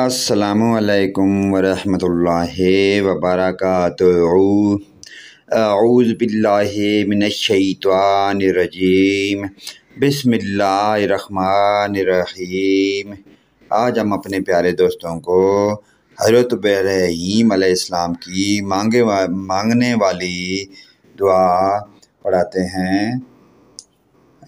السلام علیکم ورحمۃ اللہ وبرکاتہ۔ اعوذ باللہ من الشیطان الرجیم۔ بسم اللہ الرحمن الرحیم۔ آج ہم اپنے پیارے دوستوں کو حضرت برحیم علیہ السلام کی مانگے مانگنے والی دعا پڑھاتے ہیں۔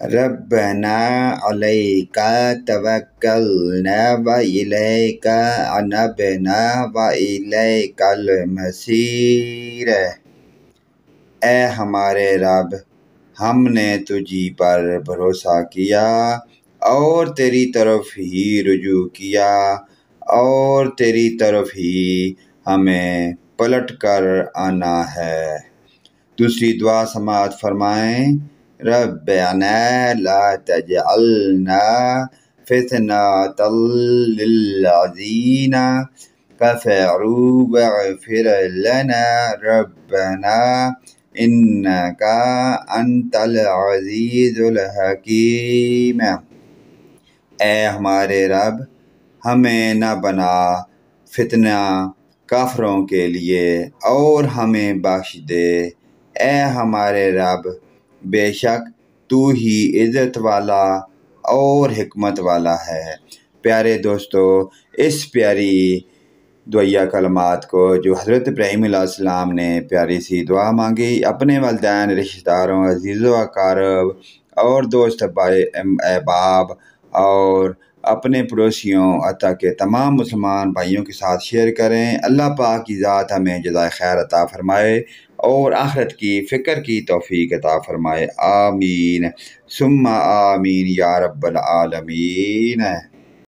ربنا علیک توکلنا و الیک عنبنا و الیک المسیر اے ہمارے رب، ہم نے تجھی پر بھروسہ کیا اور تیری طرف ہی رجوع کیا اور تیری طرف ہی ہمیں پلٹ کر آنا ہے۔ دوسری دعا سماعت فرمائیں۔ ربنا لا تجعلنا فتنة للذين كفروا واغفر لنا ربنا إنك أنت العزيز الحكيم۔ اے ہمارے رب، ہمیں نہ بنا فتنہ کافروں کے لیے اور ہمیں بخش دے۔ اے ہمارے رب بے شک تو ہی عزت والا اور حکمت والا ہے۔ پیارے دوستو، اس پیاری دعیا کلمات کو جو حضرت ابراہیم علیہ السلام نے پیاری سی دعا مانگی، اپنے والدین، رشتہ داروں عزیز و اقارب اور دوست احباب اور اپنے پڑوسیوں عطا کے تمام مسلمان بھائیوں کے ساتھ شیئر کریں۔ اللہ پاک کی ذات ہمیں جزائے خیر عطا فرمائے اور آخرت کی فکر کی توفیق عطا فرمائے۔ آمین۔ ثم آمین یا رب العالمین۔